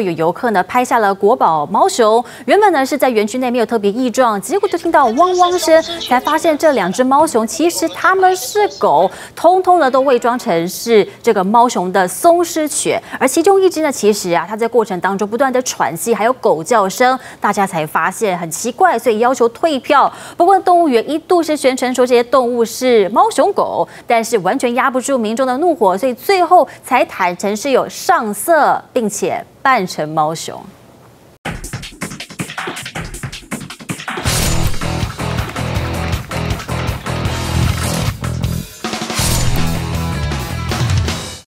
有游客呢拍下了国宝猫熊，原本呢是在园区内没有特别异状，结果就听到汪汪声，才发现这两只猫熊其实它们是狗，通通的都伪装成是这个猫熊的松狮犬，而其中一只呢，其实啊它在过程当中不断的喘息，还有狗叫声，大家才发现很奇怪，所以要求退票。不过动物园一度是宣称说这些动物是猫熊狗，但是完全压不住民众的怒火，所以最后才坦诚是有上色，并且。扮成猫熊。